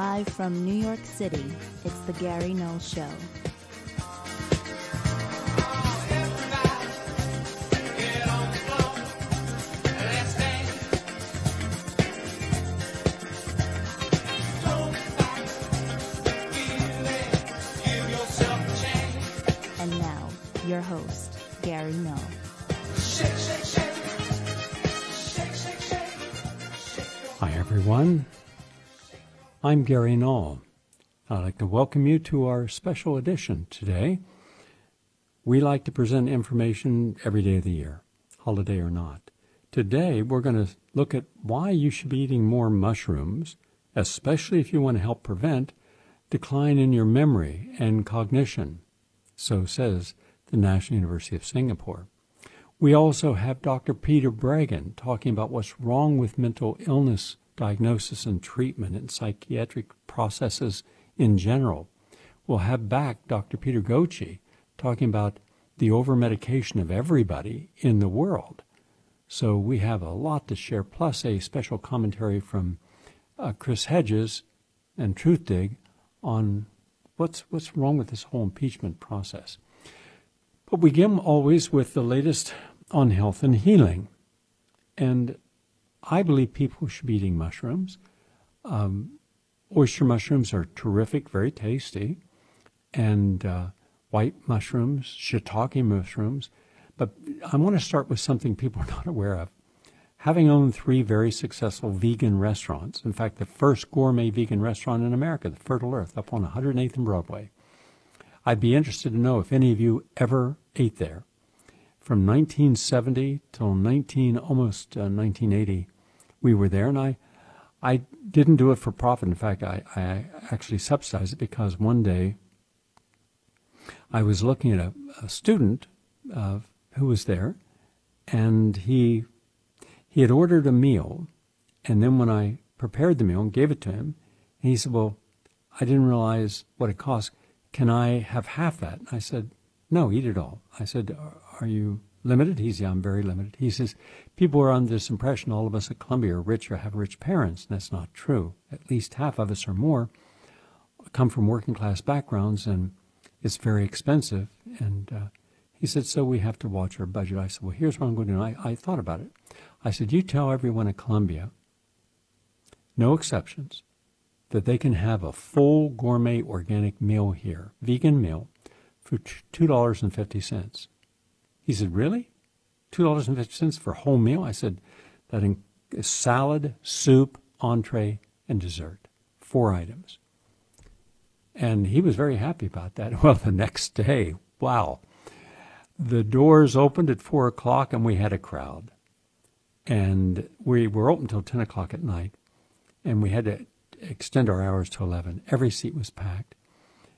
Live from New York City, it's The Gary Null Show. I'm Gary Null. I'd like to welcome you to our special edition today. We like to present information every day of the year, holiday or not. Today, we're going to look at why you should be eating more mushrooms, especially if you want to help prevent decline in your memory and cognition. So says the National University of Singapore. We also have Dr. Peter Breggin talking about what's wrong with mental illness diagnosis and treatment and psychiatric processes in general. We'll have back Dr. Peter Gøtzsche talking about the overmedication of everybody in the world. So we have a lot to share, plus a special commentary from uh, Chris Hedges and Truthdig on what's what's wrong with this whole impeachment process. But we begin always with the latest on health and healing. And I believe people should be eating mushrooms. Um, oyster mushrooms are terrific, very tasty, and uh, white mushrooms, shiitake mushrooms. But I want to start with something people are not aware of. Having owned three very successful vegan restaurants, in fact, the first gourmet vegan restaurant in America, the Fertile Earth, up on 108th and Broadway, I'd be interested to know if any of you ever ate there. From 1970 till 19, almost uh, 1980, we were there, and I, I didn't do it for profit. In fact, I, I actually subsidized it because one day I was looking at a, a student uh, who was there, and he he had ordered a meal, and then when I prepared the meal and gave it to him, he said, "Well, I didn't realize what it cost. Can I have half that?" I said, "No, eat it all." I said, "Are you limited?" He "I'm very limited." He says, "People are under this impression all of us at Columbia are rich or have rich parents, and that's not true. At least half of us or more come from working class backgrounds, and it's very expensive." And uh, he said, "So we have to watch our budget." I said, "Well, here's what I'm going to do." I, I thought about it. I said, You tell everyone at Columbia, no exceptions, that they can have a full gourmet organic meal here, vegan meal, for $2.50. He said, Really? $2.50 for a whole meal? I said, That is salad, soup, entree, and dessert. Four items. And he was very happy about that. Well, the next day, wow. The doors opened at four o'clock and we had a crowd and we were open until 10 o'clock at night, and we had to extend our hours to 11. Every seat was packed.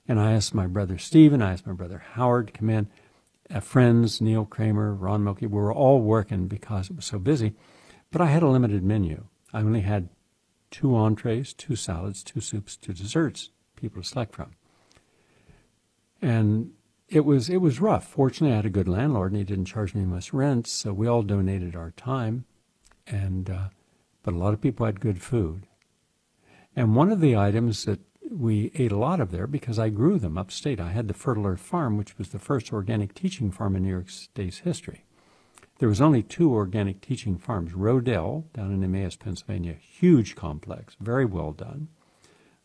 And I asked my brother Stephen, I asked my brother Howard to come in, friends, Neil Kramer, Ron Milkey, we were all working because it was so busy. But I had a limited menu. I only had two entrees, two salads, two soups, two desserts, people to select from. And it was it was rough. Fortunately, I had a good landlord, and he didn't charge me much rent, so we all donated our time and uh, but a lot of people had good food. And one of the items that we ate a lot of there because I grew them upstate. I had the Fertile Earth Farm, which was the first organic teaching farm in New York State's history. There was only two organic teaching farms. Rodale down in Emmaus, Pennsylvania, huge complex, very well done.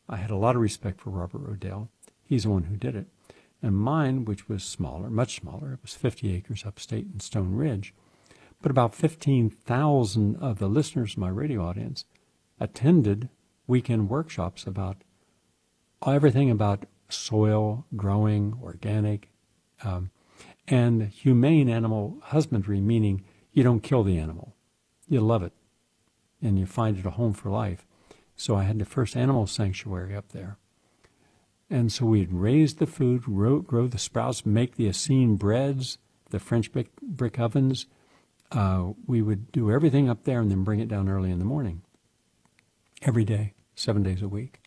I had a lot of respect for Robert Rodale. He's the one who did it. And mine, which was smaller, much smaller, it was 50 acres upstate in Stone Ridge, but about 15,000 of the listeners of my radio audience attended weekend workshops about everything about soil, growing, organic, um, and humane animal husbandry, meaning you don't kill the animal. You love it and you find it a home for life. So I had the first animal sanctuary up there. And so we'd raise the food, grow, grow the sprouts, make the Essene breads, the French brick, brick ovens, uh, we would do everything up there and then bring it down early in the morning. Every day, seven days a week.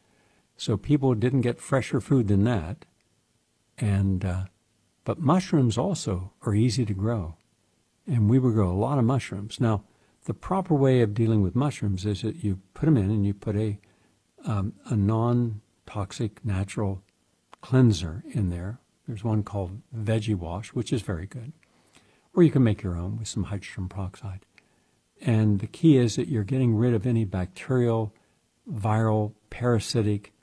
So people didn't get fresher food than that. And uh, but mushrooms also are easy to grow, and we would grow a lot of mushrooms. Now, the proper way of dealing with mushrooms is that you put them in and you put a um, a non toxic natural cleanser in there. There's one called Veggie Wash, which is very good. Or you can make your own with some hydrogen peroxide. And the key is that you're getting rid of any bacterial, viral, parasitic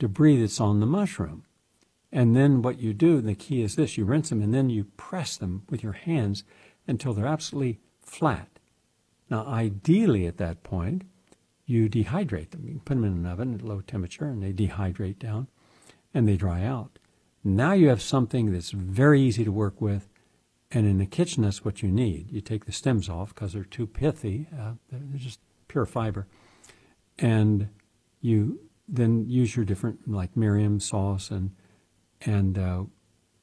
debris that's on the mushroom. And then what you do, the key is this you rinse them and then you press them with your hands until they're absolutely flat. Now, ideally at that point, you dehydrate them. You can put them in an oven at low temperature and they dehydrate down and they dry out. Now you have something that's very easy to work with, and in the kitchen, that's what you need. You take the stems off because they're too pithy, uh, they're just pure fiber, and you then use your different, like Miriam sauce and and uh,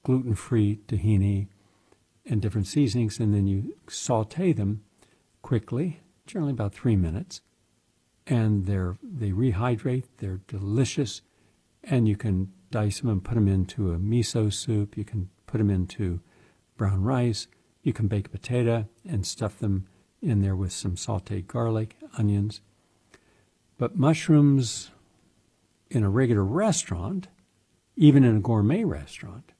gluten-free tahini and different seasonings, and then you saute them quickly, generally about three minutes, and they're they rehydrate. They're delicious, and you can dice them and put them into a miso soup. You can put them into brown rice. You can bake a potato and stuff them in there with some sauteed garlic, onions. But mushrooms in a regular restaurant, even in a gourmet restaurant,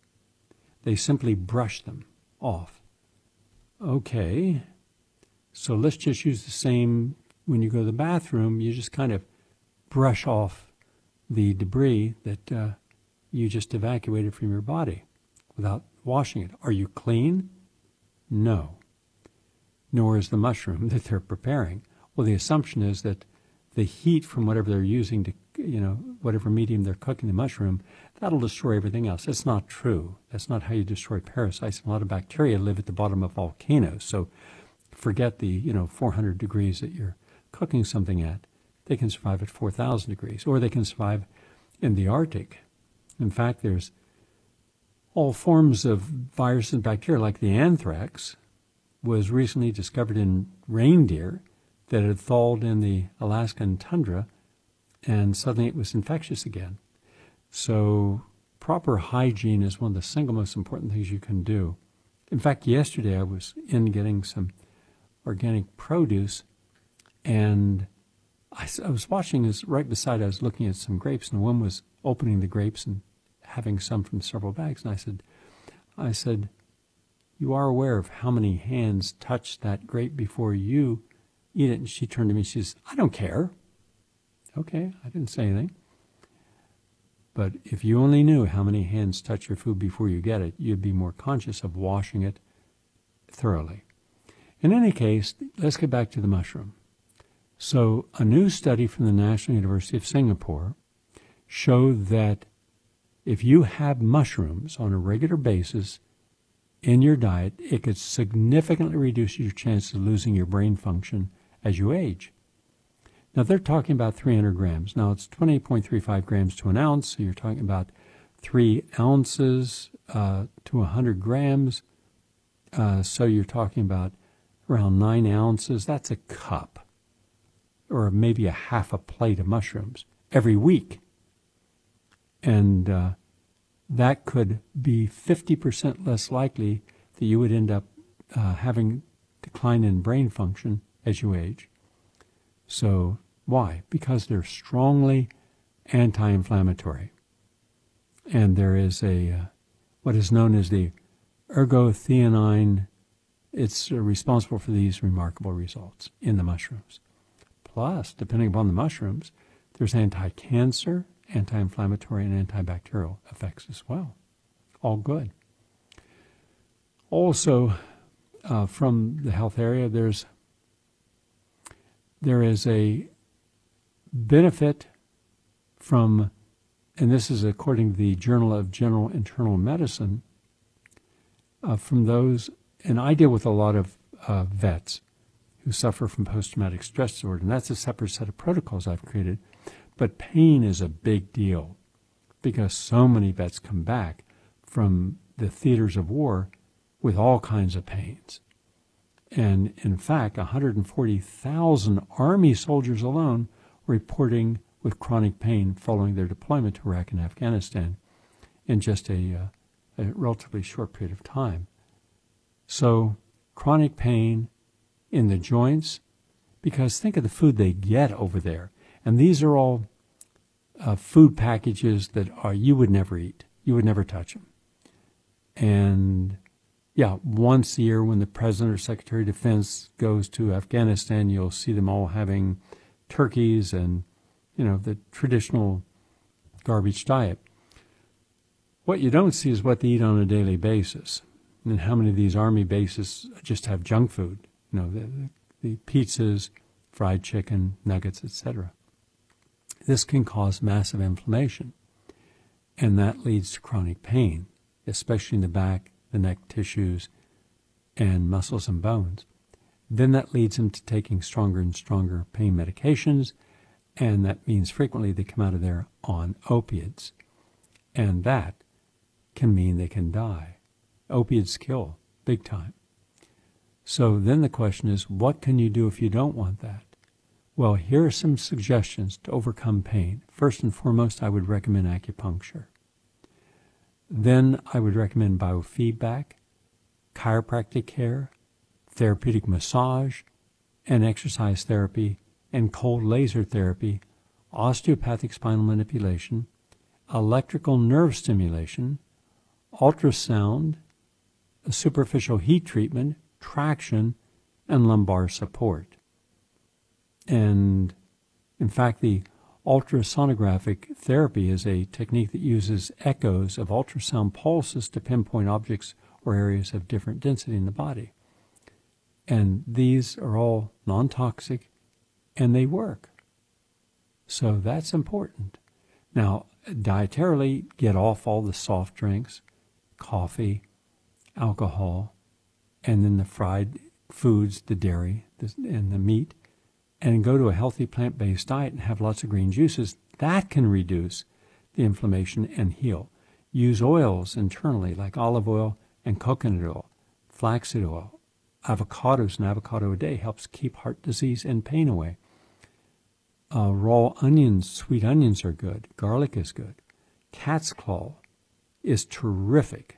they simply brush them off. Okay, so let's just use the same when you go to the bathroom, you just kind of brush off the debris that uh, you just evacuated from your body without washing it. Are you clean? No. Nor is the mushroom that they're preparing. Well, the assumption is that the heat from whatever they're using to, you know, whatever medium they're cooking the mushroom, that'll destroy everything else. That's not true. That's not how you destroy parasites. A lot of bacteria live at the bottom of volcanoes. So forget the, you know, 400 degrees that you're cooking something at. They can survive at 4,000 degrees, or they can survive in the Arctic in fact, there's all forms of viruses and bacteria, like the anthrax, was recently discovered in reindeer that had thawed in the Alaskan tundra, and suddenly it was infectious again. So, proper hygiene is one of the single most important things you can do. In fact, yesterday I was in getting some organic produce, and I, I was watching this right beside. I was looking at some grapes, and woman was opening the grapes and having some from several bags. And I said, I said, you are aware of how many hands touched that grape before you eat it. And she turned to me, she says, I don't care. Okay, I didn't say anything. But if you only knew how many hands touch your food before you get it, you'd be more conscious of washing it thoroughly. In any case, let's get back to the mushroom. So, a new study from the National University of Singapore showed that if you have mushrooms on a regular basis in your diet, it could significantly reduce your chance of losing your brain function as you age. Now, they're talking about 300 grams. Now, it's 20.35 grams to an ounce, so you're talking about three ounces uh, to 100 grams. Uh, so you're talking about around nine ounces. That's a cup, or maybe a half a plate of mushrooms every week and uh, that could be 50% less likely that you would end up uh, having decline in brain function as you age. So why? Because they're strongly anti-inflammatory, and there is a uh, what is known as the ergothioneine. It's uh, responsible for these remarkable results in the mushrooms. Plus, depending upon the mushrooms, there's anti-cancer, anti inflammatory and antibacterial effects as well. All good. Also, uh, from the health area, there's there is a benefit from, and this is according to the Journal of General Internal Medicine, uh, from those, and I deal with a lot of uh, vets who suffer from post traumatic stress disorder, and that's a separate set of protocols I've created but pain is a big deal because so many vets come back from the theaters of war with all kinds of pains. And in fact, 140,000 Army soldiers alone reporting with chronic pain following their deployment to Iraq and Afghanistan in just a, uh, a relatively short period of time. So, chronic pain in the joints, because think of the food they get over there. And these are all uh, food packages that are you would never eat. You would never touch them. And yeah, once a year when the president or secretary of defense goes to Afghanistan, you'll see them all having turkeys and you know the traditional garbage diet. What you don't see is what they eat on a daily basis, and how many of these army bases just have junk food. You know, the, the pizzas, fried chicken, nuggets, etc. This can cause massive inflammation, and that leads to chronic pain, especially in the back, the neck tissues, and muscles and bones. Then that leads them to taking stronger and stronger pain medications, and that means frequently they come out of there on opiates. And that can mean they can die. Opiates kill big time. So then the question is, what can you do if you don't want that? Well, here are some suggestions to overcome pain. First and foremost, I would recommend acupuncture. Then I would recommend biofeedback, chiropractic care, therapeutic massage, and exercise therapy, and cold laser therapy, osteopathic spinal manipulation, electrical nerve stimulation, ultrasound, a superficial heat treatment, traction, and lumbar support. And in fact, the ultrasonographic therapy is a technique that uses echoes of ultrasound pulses to pinpoint objects or areas of different density in the body. And these are all non toxic and they work. So that's important. Now, dietarily, get off all the soft drinks, coffee, alcohol, and then the fried foods, the dairy, and the meat and go to a healthy plant based diet and have lots of green juices, that can reduce the inflammation and heal. Use oils internally like olive oil and coconut oil, flaxseed oil, avocados, an avocado a day helps keep heart disease and pain away. Uh, raw onions, sweet onions are good. Garlic is good. Cat's claw is terrific.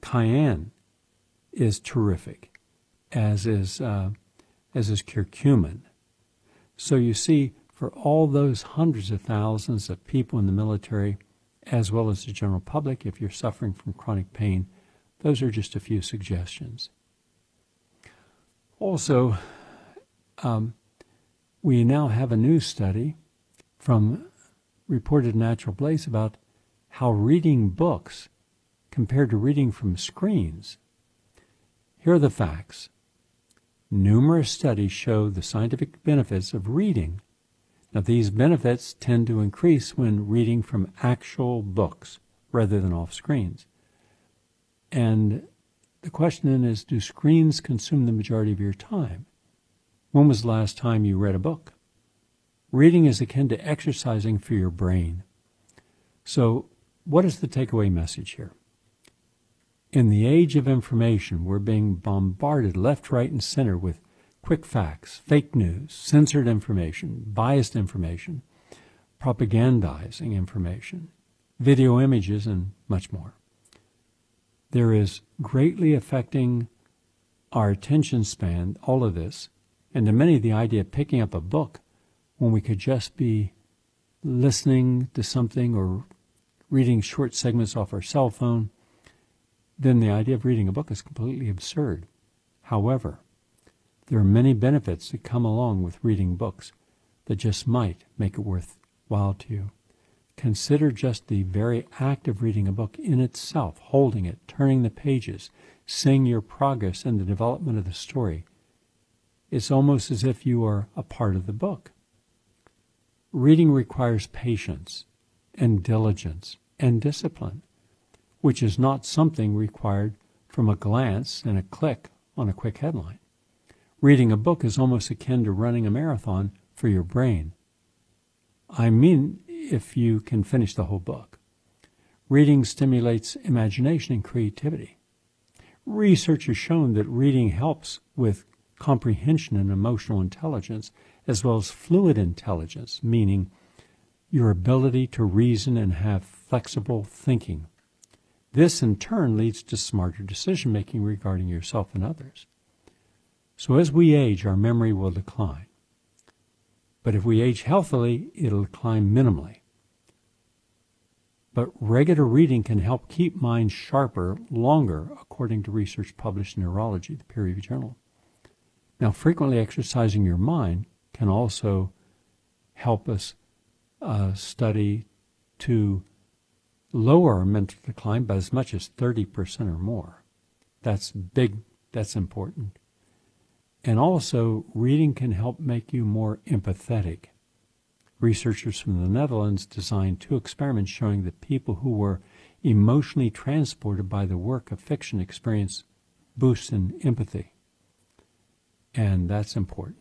Cayenne is terrific, as is uh, as is curcumin. So you see, for all those hundreds of thousands of people in the military, as well as the general public, if you're suffering from chronic pain, those are just a few suggestions. Also, um, we now have a new study from Reported Natural Place about how reading books compared to reading from screens. Here are the facts. Numerous studies show the scientific benefits of reading. Now, these benefits tend to increase when reading from actual books rather than off screens. And the question then is do screens consume the majority of your time? When was the last time you read a book? Reading is akin to exercising for your brain. So, what is the takeaway message here? In the age of information, we're being bombarded left, right, and center with quick facts, fake news, censored information, biased information, propagandizing information, video images, and much more. There is greatly affecting our attention span, all of this, and to many, the idea of picking up a book when we could just be listening to something or reading short segments off our cell phone then the idea of reading a book is completely absurd. However, there are many benefits that come along with reading books that just might make it worthwhile to you. Consider just the very act of reading a book in itself, holding it, turning the pages, seeing your progress in the development of the story. It's almost as if you are a part of the book. Reading requires patience and diligence and discipline which is not something required from a glance and a click on a quick headline. Reading a book is almost akin to running a marathon for your brain. I mean, if you can finish the whole book. Reading stimulates imagination and creativity. Research has shown that reading helps with comprehension and emotional intelligence, as well as fluid intelligence, meaning your ability to reason and have flexible thinking. This in turn leads to smarter decision making regarding yourself and others. So as we age, our memory will decline. But if we age healthily, it'll decline minimally. but regular reading can help keep minds sharper longer, according to research published in Neurology, the peer reviewed journal. Now, frequently exercising your mind can also help us uh, study to lower our mental decline by as much as 30% or more. That's big, that's important. And also, reading can help make you more empathetic. Researchers from the Netherlands designed two experiments showing that people who were emotionally transported by the work of fiction experience boosts in empathy. And that's important.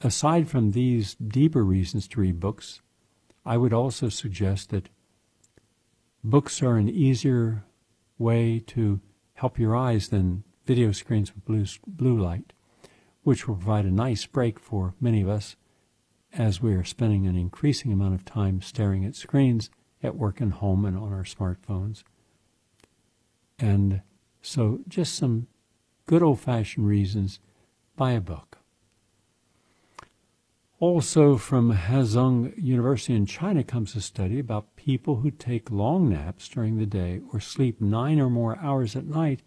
Aside from these deeper reasons to read books, I would also suggest that books are an easier way to help your eyes than video screens with blue, blue light, which will provide a nice break for many of us as we are spending an increasing amount of time staring at screens at work and home and on our smartphones. And so, just some good old fashioned reasons buy a book. Also, from Huazhong University in China comes a study about people who take long naps during the day or sleep nine or more hours at night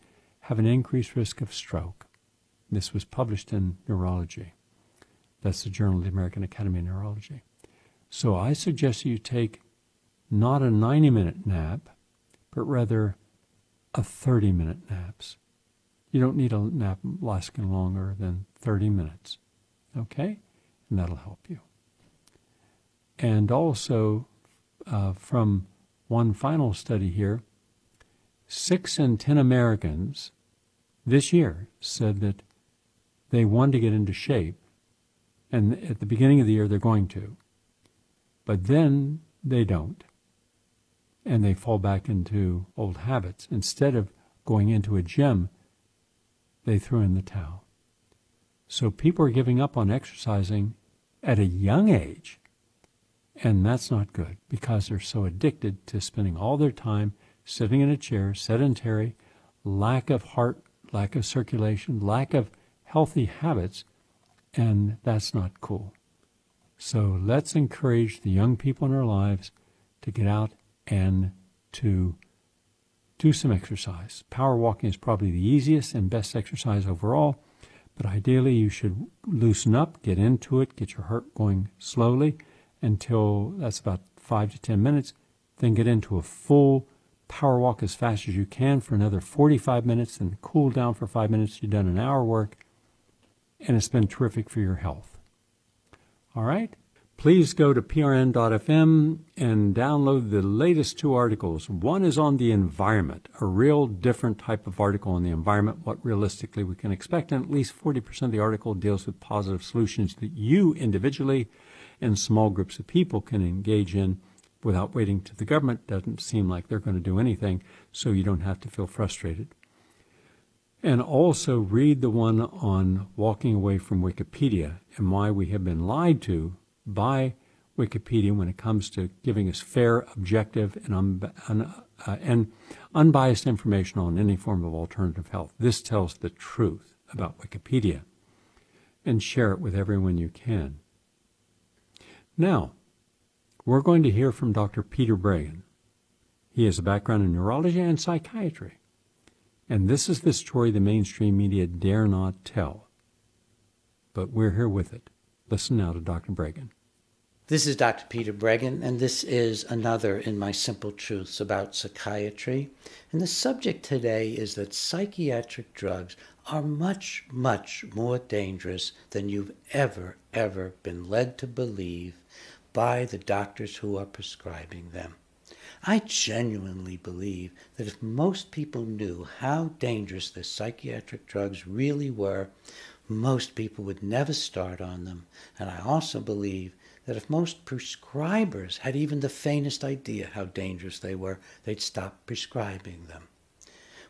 have an increased risk of stroke. This was published in Neurology. That's the Journal of the American Academy of Neurology. So I suggest you take not a 90 minute nap, but rather a 30 minute naps. You don't need a nap lasting longer than 30 minutes. Okay? and that'll help you. And also, uh, from one final study here, six in ten Americans this year said that they want to get into shape, and at the beginning of the year they're going to, but then they don't, and they fall back into old habits. Instead of going into a gym, they threw in the towel. So people are giving up on exercising at a young age. And that's not good because they're so addicted to spending all their time sitting in a chair, sedentary, lack of heart, lack of circulation, lack of healthy habits, and that's not cool. So let's encourage the young people in our lives to get out and to do some exercise. Power walking is probably the easiest and best exercise overall. But ideally, you should loosen up, get into it, get your heart going slowly until that's about five to 10 minutes. Then get into a full power walk as fast as you can for another 45 minutes, then cool down for five minutes. You've done an hour work, and it's been terrific for your health. All right? Please go to prn.fm and download the latest two articles. One is on the environment, a real different type of article on the environment, what realistically we can expect, and at least 40% of the article deals with positive solutions that you individually and small groups of people can engage in without waiting to the government. Doesn't seem like they're going to do anything, so you don't have to feel frustrated. And also read the one on walking away from Wikipedia and why we have been lied to by Wikipedia when it comes to giving us fair, objective, and, un- un- uh, and unbiased information on any form of alternative health. This tells the truth about Wikipedia. And share it with everyone you can. Now, we're going to hear from Dr. Peter Breggin. He has a background in neurology and psychiatry. And this is the story the mainstream media dare not tell. But we're here with it. Listen now to Dr. Breggin. This is Dr. Peter Breggin, and this is another in my Simple Truths about psychiatry. And the subject today is that psychiatric drugs are much, much more dangerous than you've ever, ever been led to believe by the doctors who are prescribing them. I genuinely believe that if most people knew how dangerous the psychiatric drugs really were, most people would never start on them. And I also believe that if most prescribers had even the faintest idea how dangerous they were, they'd stop prescribing them.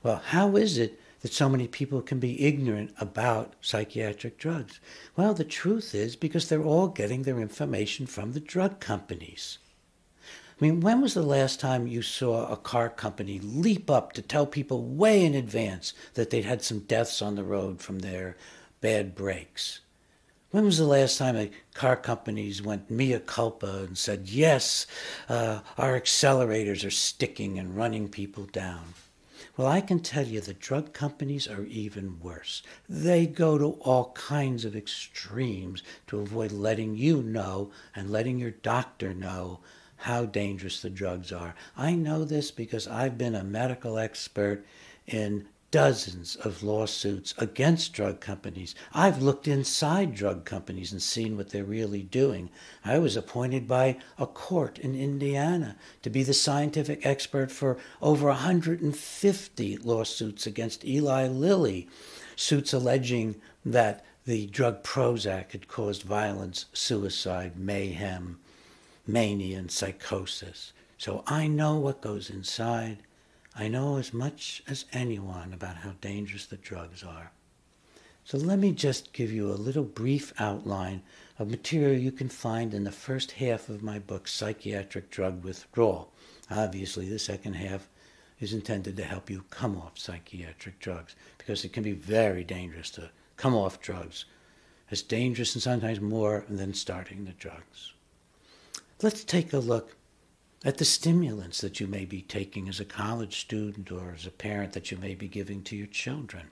Well, how is it that so many people can be ignorant about psychiatric drugs? Well, the truth is because they're all getting their information from the drug companies. I mean, when was the last time you saw a car company leap up to tell people way in advance that they'd had some deaths on the road from their bad brakes? When was the last time a car companies went mea culpa and said, yes, uh, our accelerators are sticking and running people down? Well, I can tell you the drug companies are even worse. They go to all kinds of extremes to avoid letting you know and letting your doctor know how dangerous the drugs are. I know this because I've been a medical expert in dozens of lawsuits against drug companies. I've looked inside drug companies and seen what they're really doing. I was appointed by a court in Indiana to be the scientific expert for over 150 lawsuits against Eli Lilly, suits alleging that the drug Prozac had caused violence, suicide, mayhem, mania, and psychosis. So I know what goes inside. I know as much as anyone about how dangerous the drugs are. So let me just give you a little brief outline of material you can find in the first half of my book, Psychiatric Drug Withdrawal. Obviously, the second half is intended to help you come off psychiatric drugs because it can be very dangerous to come off drugs. It's dangerous and sometimes more than starting the drugs. Let's take a look at the stimulants that you may be taking as a college student or as a parent that you may be giving to your children.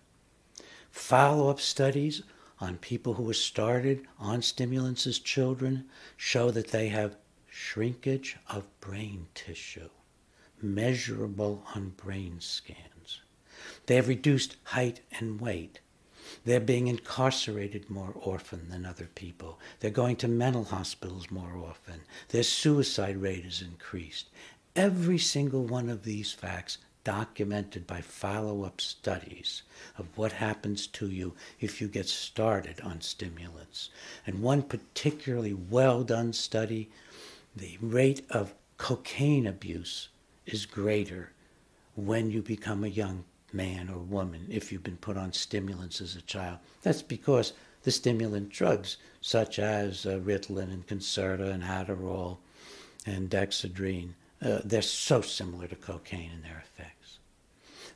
Follow up studies on people who were started on stimulants as children show that they have shrinkage of brain tissue, measurable on brain scans. They have reduced height and weight. They're being incarcerated more often than other people. They're going to mental hospitals more often. Their suicide rate is increased. Every single one of these facts documented by follow-up studies of what happens to you if you get started on stimulants. And one particularly well-done study, the rate of cocaine abuse is greater when you become a young man or woman if you've been put on stimulants as a child. That's because the stimulant drugs, such as uh, Ritalin and Concerta and Adderall and Dexedrine, uh, they're so similar to cocaine in their effects.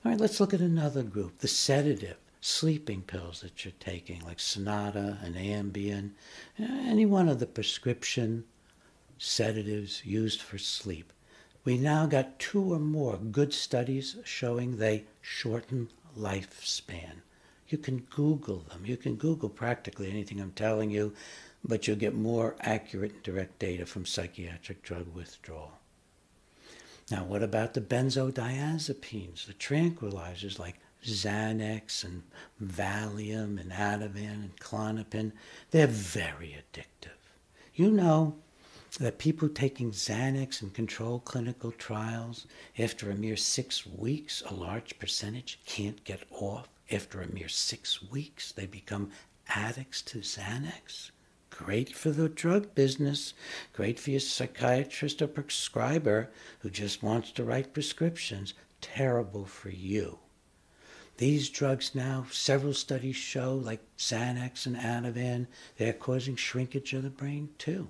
All right, let's look at another group, the sedative sleeping pills that you're taking, like Sonata and Ambien, any one of the prescription sedatives used for sleep. We now got two or more good studies showing they shorten lifespan. You can Google them. You can Google practically anything I'm telling you, but you'll get more accurate and direct data from psychiatric drug withdrawal. Now, what about the benzodiazepines, the tranquilizers like Xanax and Valium and Ativan and Klonopin? They're very addictive. You know, that people taking Xanax in controlled clinical trials, after a mere six weeks, a large percentage can't get off. After a mere six weeks, they become addicts to Xanax. Great for the drug business, great for your psychiatrist or prescriber who just wants to write prescriptions. Terrible for you. These drugs now, several studies show, like Xanax and Ativan, they're causing shrinkage of the brain too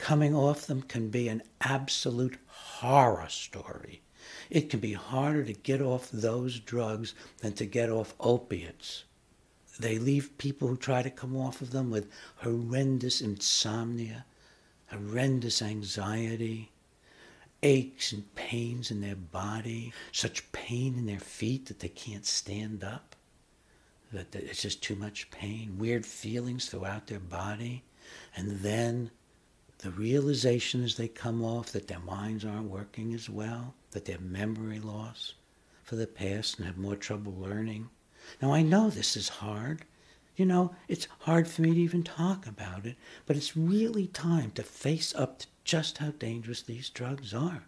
coming off them can be an absolute horror story. It can be harder to get off those drugs than to get off opiates. They leave people who try to come off of them with horrendous insomnia, horrendous anxiety, aches and pains in their body, such pain in their feet that they can't stand up, that it's just too much pain, weird feelings throughout their body, and then the realization as they come off that their minds aren't working as well, that they have memory loss for the past and have more trouble learning. Now, I know this is hard. You know, it's hard for me to even talk about it, but it's really time to face up to just how dangerous these drugs are.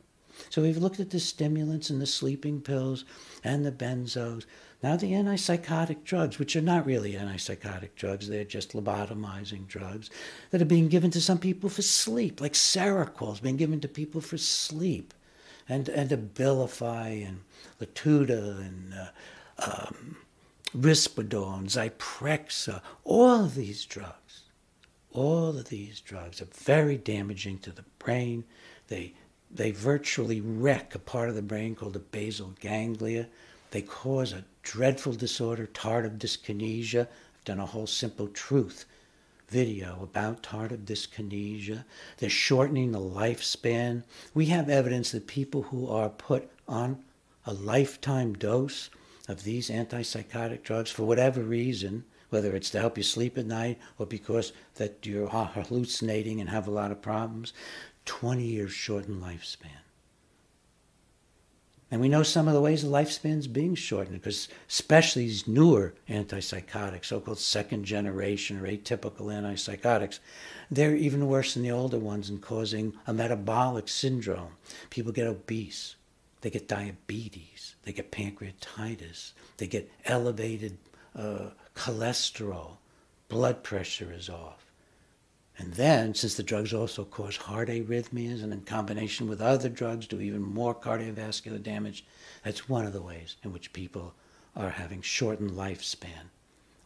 So we've looked at the stimulants and the sleeping pills and the benzos. Now the antipsychotic drugs, which are not really antipsychotic drugs, they're just lobotomizing drugs that are being given to some people for sleep, like Seroquel is being given to people for sleep, and and Abilify and Latuda and uh, um, Risperdal Zyprexa, all of these drugs, all of these drugs are very damaging to the brain. They they virtually wreck a part of the brain called the basal ganglia. They cause a dreadful disorder, tardive dyskinesia. I've done a whole simple truth video about tardive dyskinesia. They're shortening the lifespan. We have evidence that people who are put on a lifetime dose of these antipsychotic drugs for whatever reason, whether it's to help you sleep at night or because that you're hallucinating and have a lot of problems, 20 years shortened lifespan. And we know some of the ways the lifespan's being shortened because especially these newer antipsychotics, so-called second generation or atypical antipsychotics, they're even worse than the older ones in causing a metabolic syndrome. People get obese. They get diabetes. They get pancreatitis. They get elevated uh, cholesterol. Blood pressure is off. And then, since the drugs also cause heart arrhythmias and in combination with other drugs do even more cardiovascular damage, that's one of the ways in which people are having shortened lifespan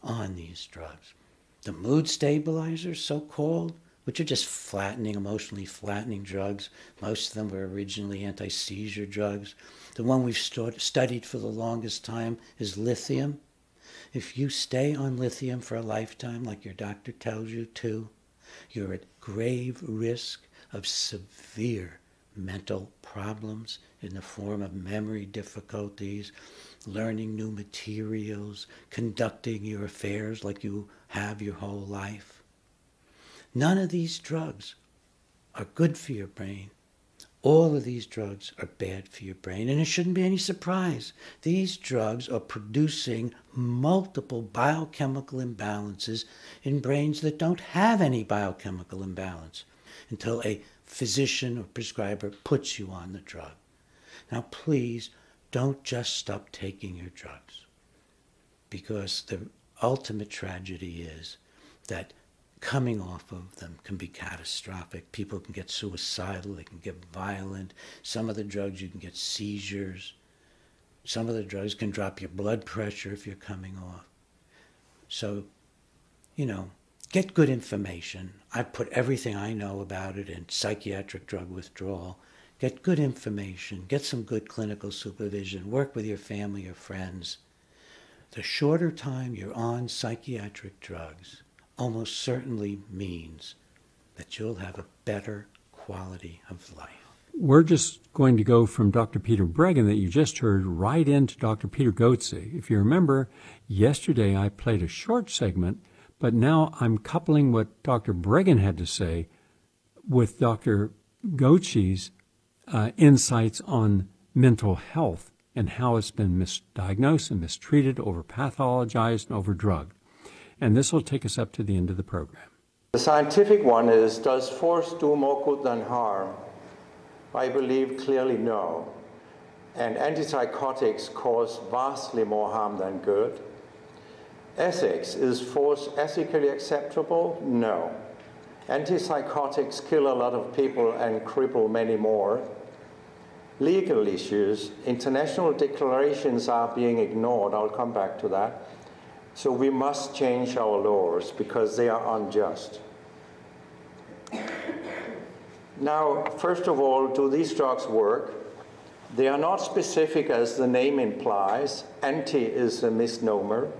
on these drugs. The mood stabilizers, so called, which are just flattening, emotionally flattening drugs. Most of them were originally anti seizure drugs. The one we've studied for the longest time is lithium. If you stay on lithium for a lifetime, like your doctor tells you to, you're at grave risk of severe mental problems in the form of memory difficulties, learning new materials, conducting your affairs like you have your whole life. None of these drugs are good for your brain. All of these drugs are bad for your brain, and it shouldn't be any surprise. These drugs are producing multiple biochemical imbalances in brains that don't have any biochemical imbalance until a physician or prescriber puts you on the drug. Now, please don't just stop taking your drugs because the ultimate tragedy is that coming off of them can be catastrophic. People can get suicidal, they can get violent. Some of the drugs, you can get seizures. Some of the drugs can drop your blood pressure if you're coming off. So, you know, get good information. I put everything I know about it in psychiatric drug withdrawal. Get good information, get some good clinical supervision, work with your family or friends. The shorter time you're on psychiatric drugs, almost certainly means that you'll have a better quality of life. We're just going to go from Dr. Peter Breggin that you just heard right into Dr. Peter Gøtzsche. If you remember, yesterday I played a short segment, but now I'm coupling what Dr. Breggin had to say with Dr. Gøtzsche's uh, insights on mental health and how it's been misdiagnosed and mistreated, over pathologized, and over drugged. And this will take us up to the end of the program. The scientific one is Does force do more good than harm? I believe clearly no. And antipsychotics cause vastly more harm than good. Ethics is force ethically acceptable? No. Antipsychotics kill a lot of people and cripple many more. Legal issues, international declarations are being ignored. I'll come back to that. So we must change our laws because they are unjust. Now, first of all, do these drugs work? They are not specific as the name implies. Anti is a misnomer.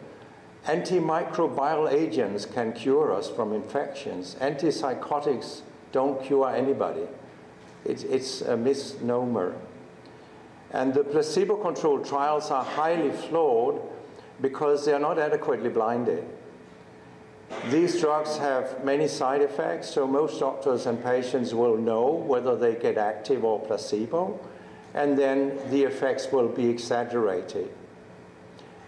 Antimicrobial agents can cure us from infections. Antipsychotics don't cure anybody. It's, it's a misnomer. And the placebo controlled trials are highly flawed because they are not adequately blinded. These drugs have many side effects, so most doctors and patients will know whether they get active or placebo, and then the effects will be exaggerated.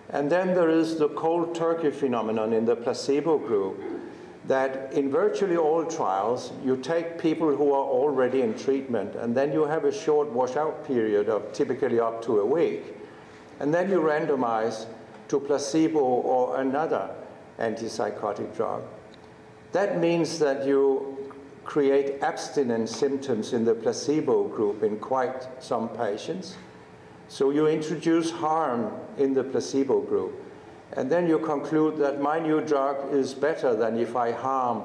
And then there is the cold turkey phenomenon in the placebo group that in virtually all trials, you take people who are already in treatment, and then you have a short washout period of typically up to a week. And then you randomize to placebo or another antipsychotic drug. That means that you create abstinence symptoms in the placebo group in quite some patients. So you introduce harm in the placebo group. And then you conclude that my new drug is better than if I harm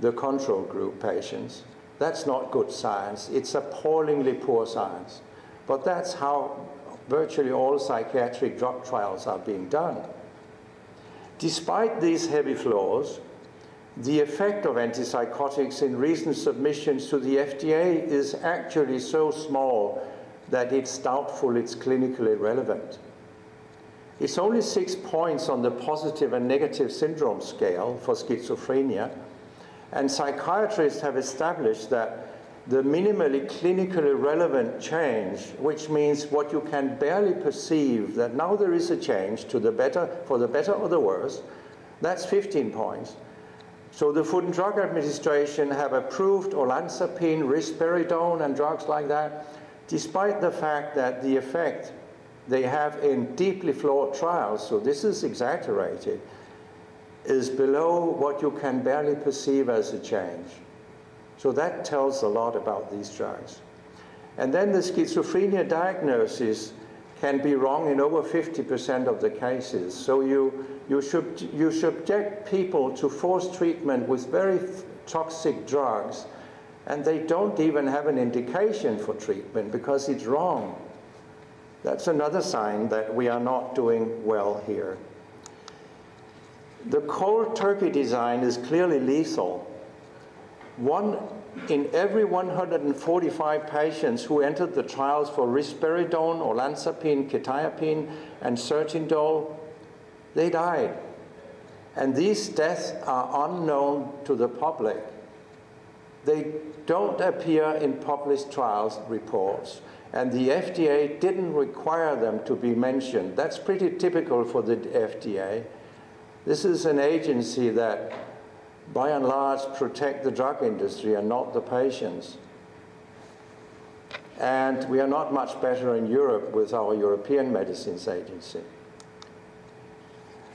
the control group patients. That's not good science. It's appallingly poor science. But that's how virtually all psychiatric drug trials are being done. Despite these heavy flaws, the effect of antipsychotics in recent submissions to the FDA is actually so small that it's doubtful it's clinically relevant. It's only six points on the positive and negative syndrome scale for schizophrenia, and psychiatrists have established that the minimally clinically relevant change, which means what you can barely perceive that now there is a change to the better, for the better or the worse, that's 15 points. So the Food and Drug Administration have approved olanzapine, risperidone, and drugs like that, despite the fact that the effect they have in deeply flawed trials, so this is exaggerated, is below what you can barely perceive as a change. So that tells a lot about these drugs. And then the schizophrenia diagnosis can be wrong in over 50% of the cases. So you, you, should, you subject people to forced treatment with very toxic drugs, and they don't even have an indication for treatment because it's wrong. That's another sign that we are not doing well here. The cold turkey design is clearly lethal. One in every 145 patients who entered the trials for risperidone, olanzapine, quetiapine, and sertindole, they died. And these deaths are unknown to the public. They don't appear in published trials reports, and the FDA didn't require them to be mentioned. That's pretty typical for the FDA. This is an agency that by and large, protect the drug industry and not the patients. And we are not much better in Europe with our European Medicines Agency.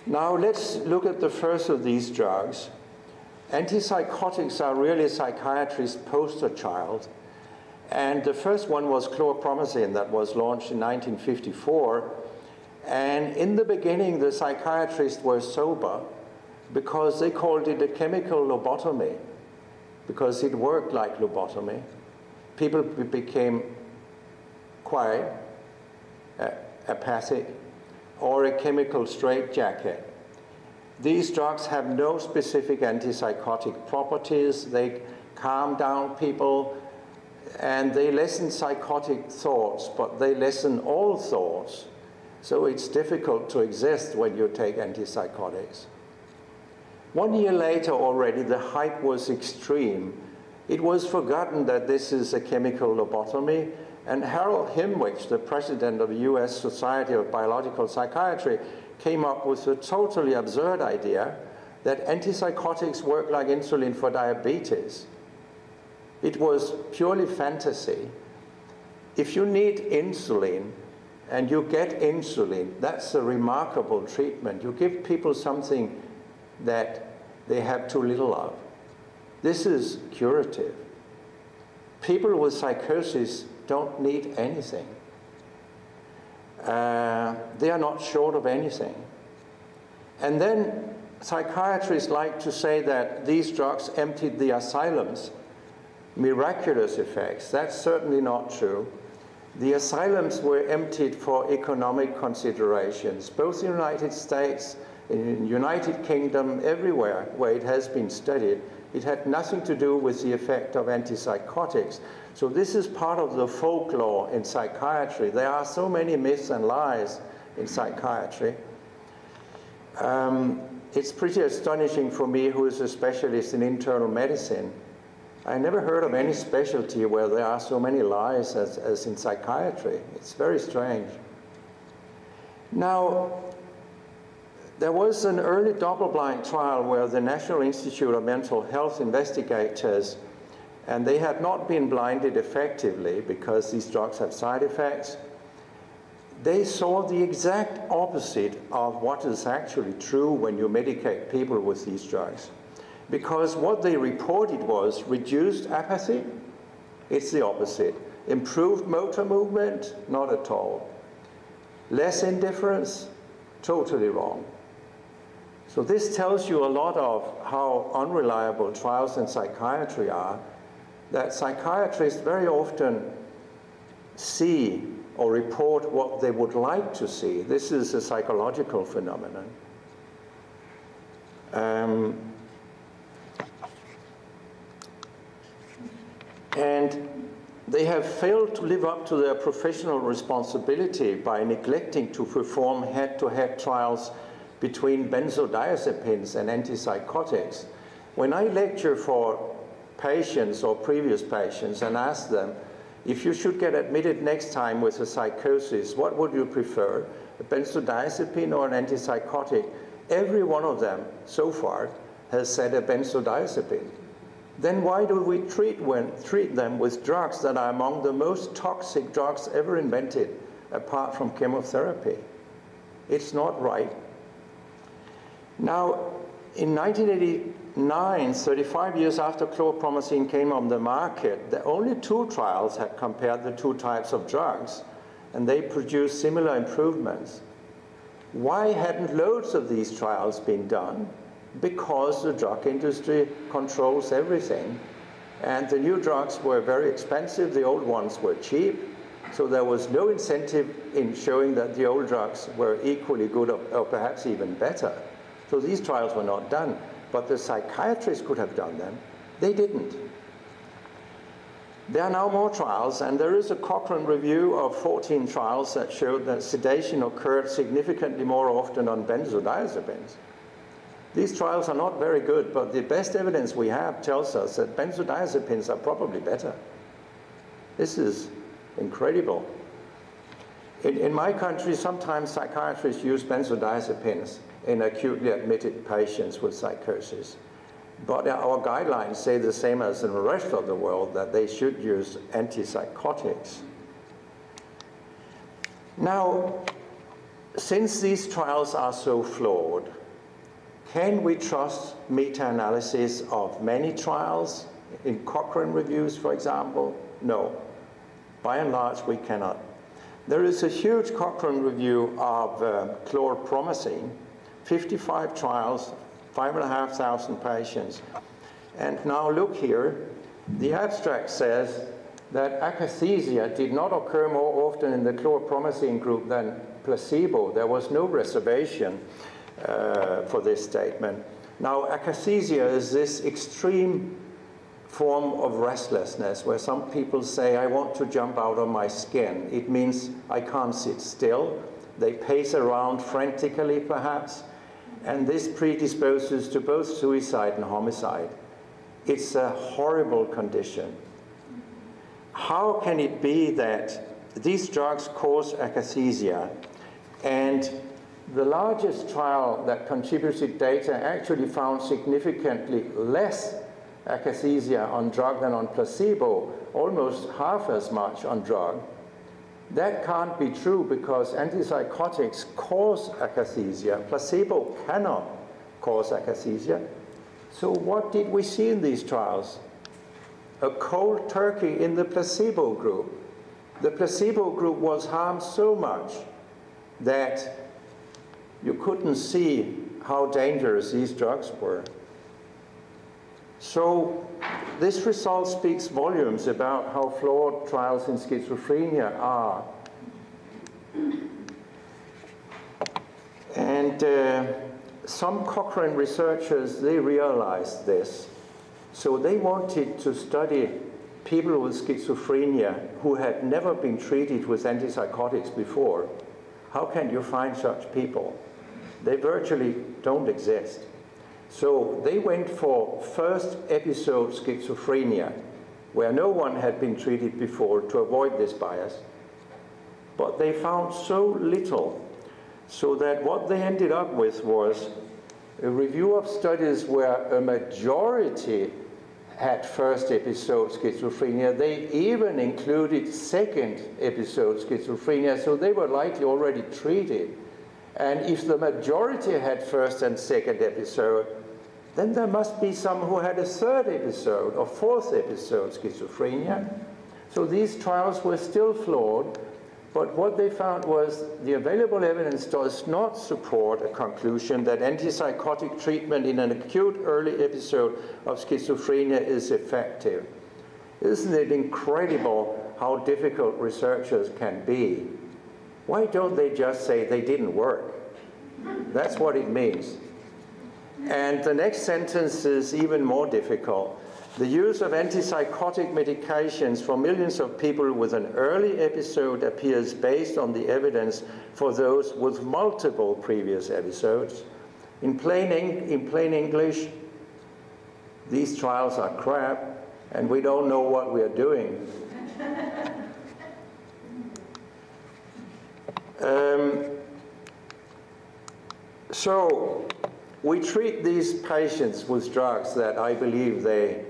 Now let's look at the first of these drugs. Antipsychotics are really psychiatrist's poster child. And the first one was chlorpromazine that was launched in 1954. And in the beginning, the psychiatrists were sober because they called it a chemical lobotomy because it worked like lobotomy. People became quiet, apathic, or a chemical straitjacket. These drugs have no specific antipsychotic properties. They calm down people and they lessen psychotic thoughts, but they lessen all thoughts. So it's difficult to exist when you take antipsychotics. One year later already, the hype was extreme. It was forgotten that this is a chemical lobotomy, and Harold Himwich, the president of the US Society of Biological Psychiatry, came up with a totally absurd idea that antipsychotics work like insulin for diabetes. It was purely fantasy. If you need insulin and you get insulin, that's a remarkable treatment. You give people something that they have too little of. This is curative. People with psychosis don't need anything. Uh, they are not short of anything. And then psychiatrists like to say that these drugs emptied the asylums, miraculous effects. That's certainly not true. The asylums were emptied for economic considerations. Both in the United States in United Kingdom, everywhere where it has been studied, it had nothing to do with the effect of antipsychotics. So this is part of the folklore in psychiatry. There are so many myths and lies in psychiatry. Um, it's pretty astonishing for me, who is a specialist in internal medicine. I never heard of any specialty where there are so many lies as, as in psychiatry. It's very strange. Now, there was an early double-blind trial where the National Institute of Mental Health investigators, and they had not been blinded effectively because these drugs have side effects, they saw the exact opposite of what is actually true when you medicate people with these drugs. Because what they reported was reduced apathy, it's the opposite. Improved motor movement, not at all. Less indifference, totally wrong. So this tells you a lot of how unreliable trials in psychiatry are, that psychiatrists very often see or report what they would like to see. This is a psychological phenomenon. Um, and they have failed to live up to their professional responsibility by neglecting to perform head-to-head -head trials between benzodiazepines and antipsychotics. When I lecture for patients or previous patients and ask them, if you should get admitted next time with a psychosis, what would you prefer, a benzodiazepine or an antipsychotic? Every one of them so far has said a benzodiazepine. Then why do we treat, when, treat them with drugs that are among the most toxic drugs ever invented, apart from chemotherapy? It's not right. Now, in 1989, 35 years after chlorpromazine came on the market, the only two trials had compared the two types of drugs, and they produced similar improvements. Why hadn't loads of these trials been done? because the drug industry controls everything. And the new drugs were very expensive, the old ones were cheap, so there was no incentive in showing that the old drugs were equally good or, or perhaps even better. So these trials were not done, but the psychiatrists could have done them. They didn't. There are now more trials, and there is a Cochrane review of 14 trials that showed that sedation occurred significantly more often on benzodiazepines. These trials are not very good, but the best evidence we have tells us that benzodiazepines are probably better. This is incredible. In, in my country, sometimes psychiatrists use benzodiazepines in acutely admitted patients with psychosis. But our guidelines say the same as in the rest of the world, that they should use antipsychotics. Now, since these trials are so flawed, can we trust meta-analysis of many trials in Cochrane reviews, for example? No. By and large, we cannot. There is a huge Cochrane review of uh, chlorpromazine, 55 trials, 5,500 patients. And now look here, the abstract says that akathisia did not occur more often in the chlorpromazine group than placebo. There was no reservation uh, for this statement. Now, akathisia is this extreme form of restlessness where some people say, I want to jump out of my skin. It means I can't sit still. They pace around frantically, perhaps, and this predisposes to both suicide and homicide. It's a horrible condition. How can it be that these drugs cause akathisia and the largest trial that contributed data actually found significantly less akathisia on drug than on placebo, almost half as much on drug. That can't be true because antipsychotics cause akathisia. Placebo cannot cause akathisia. So what did we see in these trials? A cold turkey in the placebo group. The placebo group was harmed so much that you couldn't see how dangerous these drugs were. So this result speaks volumes about how flawed trials in schizophrenia are. And uh, some Cochrane researchers, they realized this. So they wanted to study people with schizophrenia who had never been treated with antipsychotics before. How can you find such people? They virtually don't exist. So they went for first episode schizophrenia, where no one had been treated before to avoid this bias. But they found so little, so that what they ended up with was a review of studies where a majority had first episode schizophrenia. They even included second episode schizophrenia, so they were likely already treated. And if the majority had first and second episode, then there must be some who had a third episode or fourth episode schizophrenia. So these trials were still flawed, but what they found was the available evidence does not support a conclusion that antipsychotic treatment in an acute early episode of schizophrenia is effective. Isn't it incredible how difficult researchers can be? Why don't they just say they didn't work? That's what it means. And the next sentence is even more difficult. The use of antipsychotic medications for millions of people with an early episode appears based on the evidence for those with multiple previous episodes. In plain, in plain English, these trials are crap and we don't know what we are doing. Um, so, we treat these patients with drugs that I believe they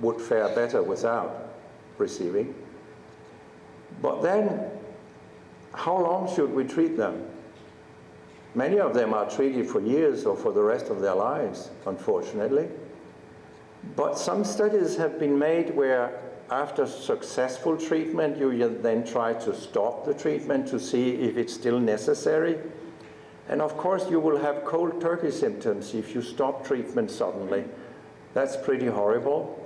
would fare better without receiving. But then, how long should we treat them? Many of them are treated for years or for the rest of their lives, unfortunately. But some studies have been made where after successful treatment, you then try to stop the treatment to see if it's still necessary. And of course, you will have cold turkey symptoms if you stop treatment suddenly. That's pretty horrible.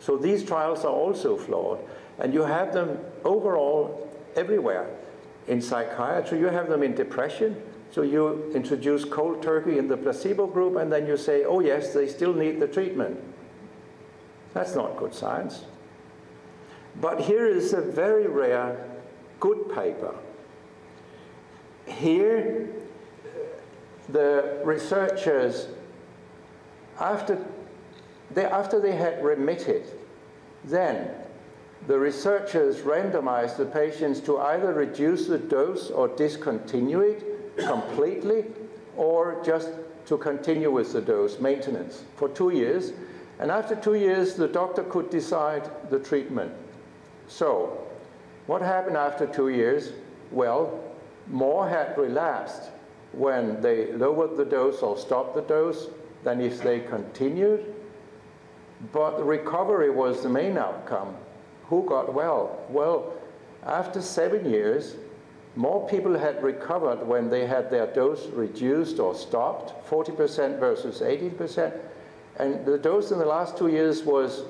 So these trials are also flawed. And you have them overall everywhere. In psychiatry, you have them in depression. So you introduce cold turkey in the placebo group, and then you say, oh, yes, they still need the treatment. That's not good science. But here is a very rare good paper. Here, the researchers, after they, after they had remitted, then the researchers randomized the patients to either reduce the dose or discontinue it completely or just to continue with the dose maintenance for two years. And after two years, the doctor could decide the treatment. So, what happened after two years? Well, more had relapsed when they lowered the dose or stopped the dose than if they continued. But the recovery was the main outcome. Who got well? Well, after seven years, more people had recovered when they had their dose reduced or stopped, 40% versus 18%. And the dose in the last two years was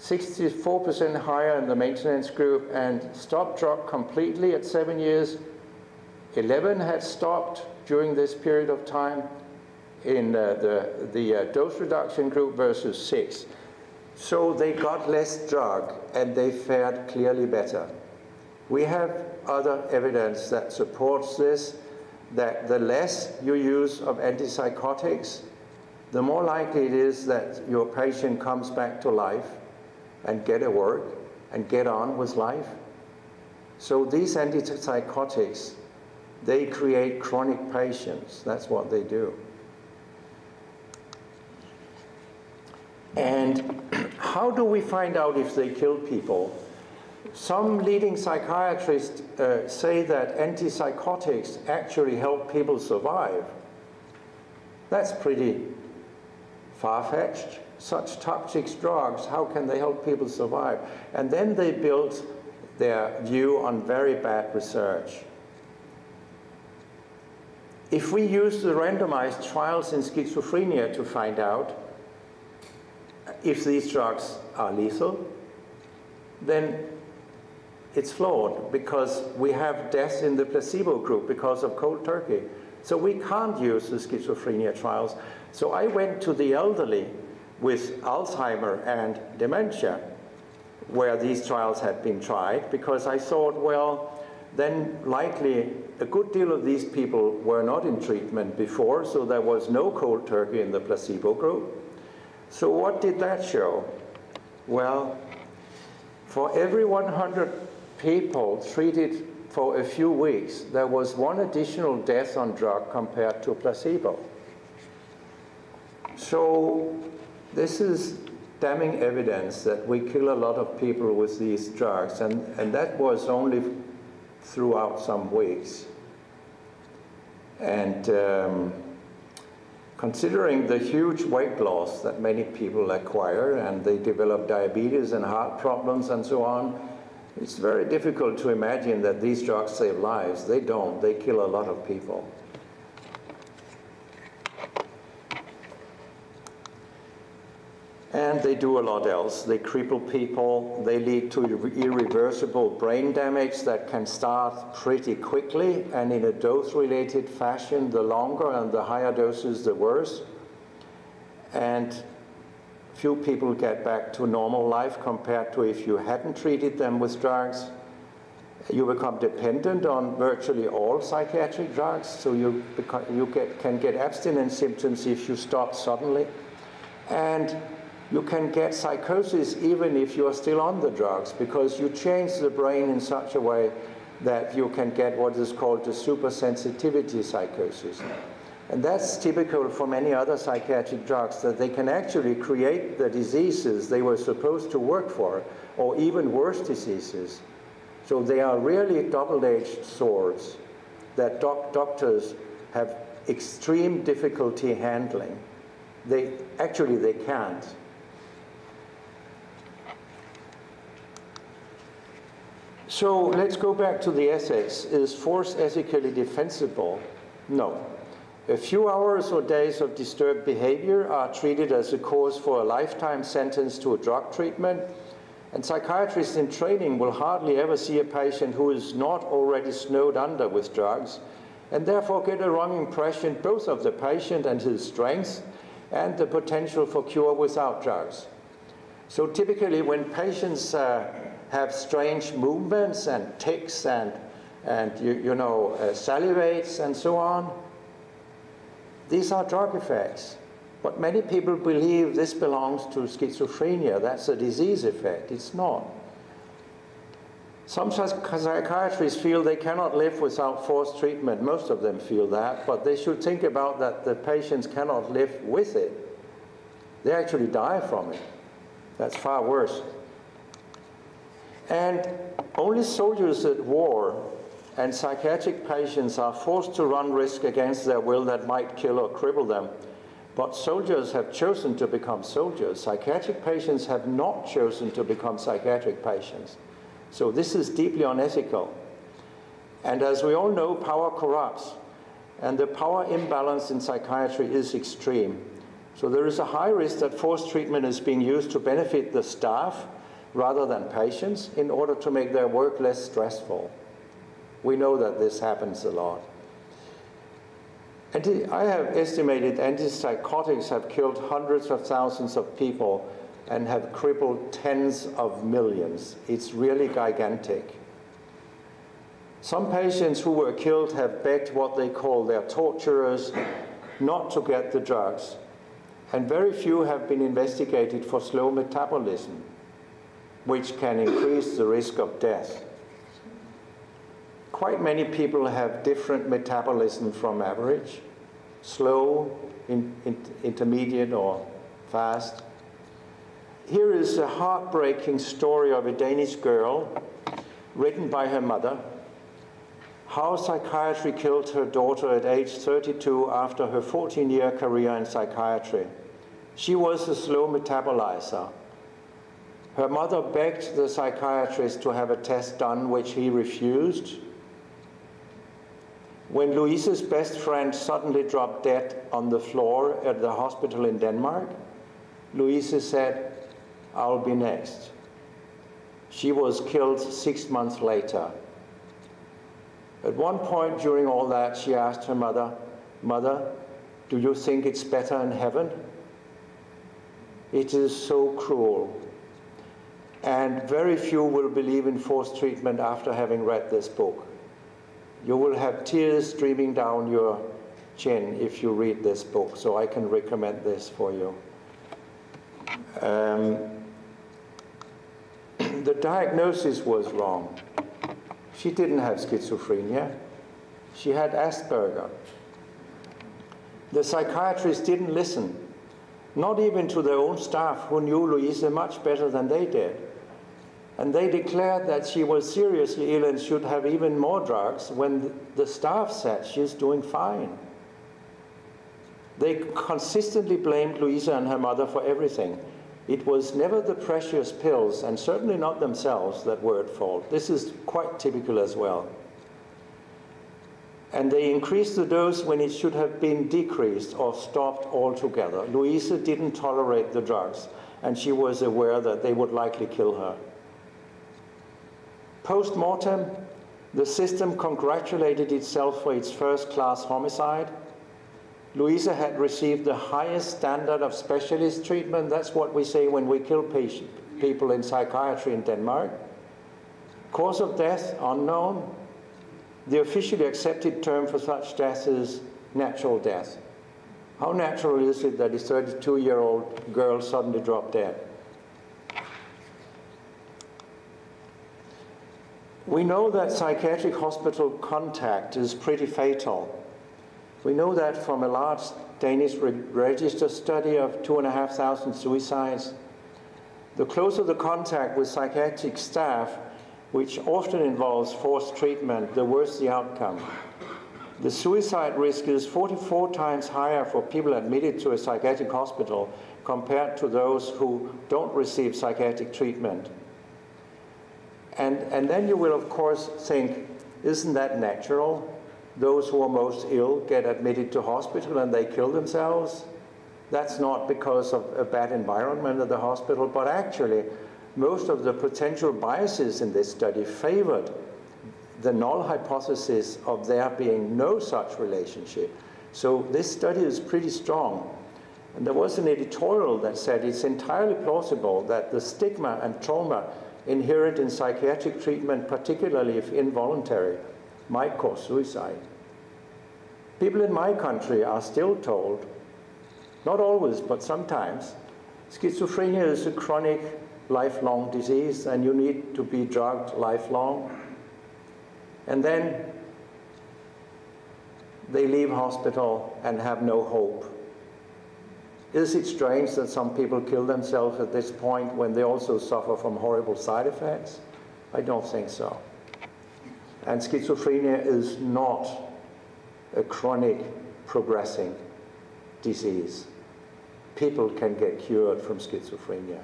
64% higher in the maintenance group and stopped drug completely at seven years. 11 had stopped during this period of time in uh, the, the uh, dose reduction group versus six. So they got less drug and they fared clearly better. We have other evidence that supports this, that the less you use of antipsychotics, the more likely it is that your patient comes back to life and get a work and get on with life. So these antipsychotics, they create chronic patients. That's what they do. And how do we find out if they kill people? Some leading psychiatrists uh, say that antipsychotics actually help people survive. That's pretty far fetched. Such toxic drugs, how can they help people survive? And then they built their view on very bad research. If we use the randomized trials in schizophrenia to find out if these drugs are lethal, then it's flawed because we have deaths in the placebo group because of cold turkey. So we can't use the schizophrenia trials. So I went to the elderly with Alzheimer and dementia where these trials had been tried because I thought, well, then likely a good deal of these people were not in treatment before, so there was no cold turkey in the placebo group. So what did that show? Well, for every 100 people treated for a few weeks, there was one additional death on drug compared to placebo. So this is damning evidence that we kill a lot of people with these drugs, and, and that was only throughout some weeks. And um, Considering the huge weight loss that many people acquire and they develop diabetes and heart problems and so on, it's very difficult to imagine that these drugs save lives. They don't. They kill a lot of people. And they do a lot else. They cripple people. They lead to irreversible brain damage that can start pretty quickly and in a dose related fashion. The longer and the higher doses, the worse. And Few people get back to normal life compared to if you hadn't treated them with drugs. You become dependent on virtually all psychiatric drugs, so you, you get, can get abstinence symptoms if you stop suddenly. And you can get psychosis even if you are still on the drugs because you change the brain in such a way that you can get what is called the supersensitivity psychosis. And that's typical for many other psychiatric drugs, that they can actually create the diseases they were supposed to work for, or even worse diseases. So they are really double-edged swords that doc doctors have extreme difficulty handling. They, actually, they can't. So let's go back to the ethics. Is force ethically defensible? No. A few hours or days of disturbed behavior are treated as a cause for a lifetime sentence to a drug treatment. And psychiatrists in training will hardly ever see a patient who is not already snowed under with drugs and therefore get a wrong impression both of the patient and his strengths and the potential for cure without drugs. So typically when patients uh, have strange movements and ticks and, and you, you know, uh, salivates and so on, these are drug effects. But many people believe this belongs to schizophrenia. That's a disease effect. It's not. Some psychiatrists feel they cannot live without forced treatment. Most of them feel that, but they should think about that the patients cannot live with it. They actually die from it. That's far worse. And only soldiers at war and psychiatric patients are forced to run risk against their will that might kill or cripple them. But soldiers have chosen to become soldiers. Psychiatric patients have not chosen to become psychiatric patients. So this is deeply unethical. And as we all know, power corrupts. And the power imbalance in psychiatry is extreme. So there is a high risk that forced treatment is being used to benefit the staff rather than patients in order to make their work less stressful. We know that this happens a lot. I have estimated antipsychotics have killed hundreds of thousands of people and have crippled tens of millions. It's really gigantic. Some patients who were killed have begged what they call their torturers not to get the drugs, and very few have been investigated for slow metabolism, which can increase the risk of death quite many people have different metabolism from average, slow, in, in, intermediate, or fast. Here is a heartbreaking story of a Danish girl written by her mother. How psychiatry killed her daughter at age 32 after her 14 year career in psychiatry. She was a slow metabolizer. Her mother begged the psychiatrist to have a test done, which he refused. When Louise's best friend suddenly dropped dead on the floor at the hospital in Denmark, Louise said, I'll be next. She was killed six months later. At one point during all that, she asked her mother, Mother, do you think it's better in heaven? It is so cruel. And very few will believe in forced treatment after having read this book. You will have tears streaming down your chin if you read this book, so I can recommend this for you. Um, the diagnosis was wrong. She didn't have schizophrenia. She had Asperger. The psychiatrist didn't listen, not even to their own staff who knew Louisa much better than they did. And they declared that she was seriously ill and should have even more drugs when the staff said she's doing fine. They consistently blamed Louisa and her mother for everything. It was never the precious pills, and certainly not themselves, that were at fault. This is quite typical as well. And they increased the dose when it should have been decreased or stopped altogether. Louisa didn't tolerate the drugs, and she was aware that they would likely kill her. Post mortem, the system congratulated itself for its first class homicide. Louisa had received the highest standard of specialist treatment. That's what we say when we kill patient, people in psychiatry in Denmark. Cause of death unknown. The officially accepted term for such death is natural death. How natural is it that a 32 year old girl suddenly dropped dead? We know that psychiatric hospital contact is pretty fatal. We know that from a large Danish re register study of 2,500 suicides. The closer the contact with psychiatric staff, which often involves forced treatment, the worse the outcome. The suicide risk is 44 times higher for people admitted to a psychiatric hospital compared to those who don't receive psychiatric treatment. And, and then you will, of course, think, isn't that natural? those who are most ill get admitted to hospital and they kill themselves. That's not because of a bad environment at the hospital, but actually, most of the potential biases in this study favored the null hypothesis of there being no such relationship. So this study is pretty strong. And there was an editorial that said it's entirely plausible that the stigma and trauma inherent in psychiatric treatment, particularly if involuntary, might cause suicide. People in my country are still told, not always, but sometimes, schizophrenia is a chronic, lifelong disease and you need to be drugged lifelong. And then they leave hospital and have no hope. Is it strange that some people kill themselves at this point when they also suffer from horrible side effects? I don't think so. And schizophrenia is not a chronic progressing disease. People can get cured from schizophrenia.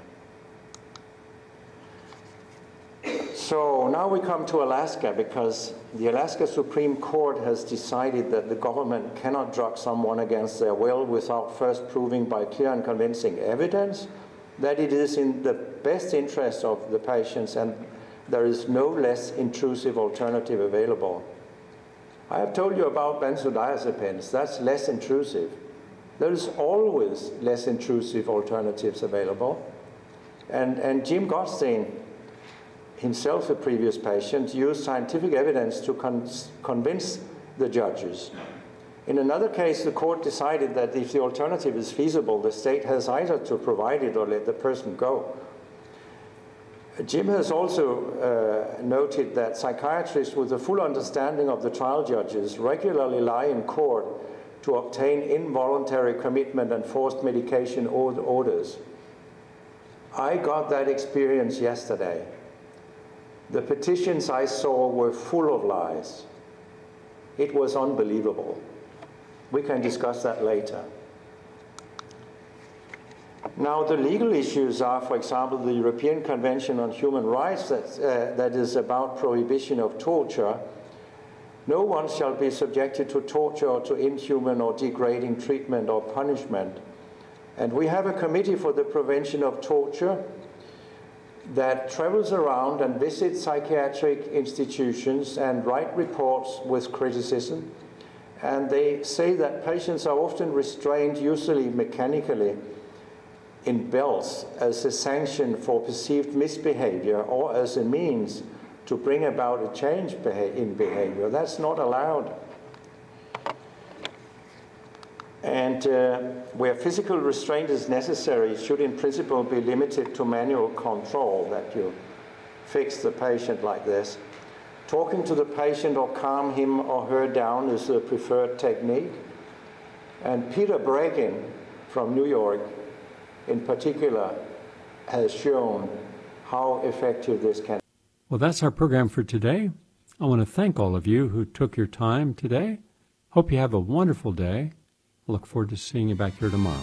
So now we come to Alaska because the Alaska Supreme Court has decided that the government cannot drug someone against their will without first proving by clear and convincing evidence that it is in the best interest of the patients and there is no less intrusive alternative available. I have told you about benzodiazepines. That's less intrusive. There is always less intrusive alternatives available. And, and Jim Gottstein, himself a previous patient, used scientific evidence to con convince the judges. In another case, the court decided that if the alternative is feasible, the state has either to provide it or let the person go. Jim has also uh, noted that psychiatrists with a full understanding of the trial judges regularly lie in court to obtain involuntary commitment and forced medication orders. I got that experience yesterday. The petitions I saw were full of lies. It was unbelievable. We can discuss that later. Now, the legal issues are, for example, the European Convention on Human Rights that, uh, that is about prohibition of torture. No one shall be subjected to torture or to inhuman or degrading treatment or punishment. And we have a committee for the prevention of torture that travels around and visits psychiatric institutions and write reports with criticism. And they say that patients are often restrained, usually mechanically, in belts as a sanction for perceived misbehavior or as a means to bring about a change in behavior. That's not allowed. And uh, where physical restraint is necessary, it should in principle be limited to manual control, that you fix the patient like this. Talking to the patient or calm him or her down is the preferred technique. And Peter Breggin from New York in particular has shown how effective this can. Well, that's our program for today. I want to thank all of you who took your time today. Hope you have a wonderful day. Look forward to seeing you back here tomorrow.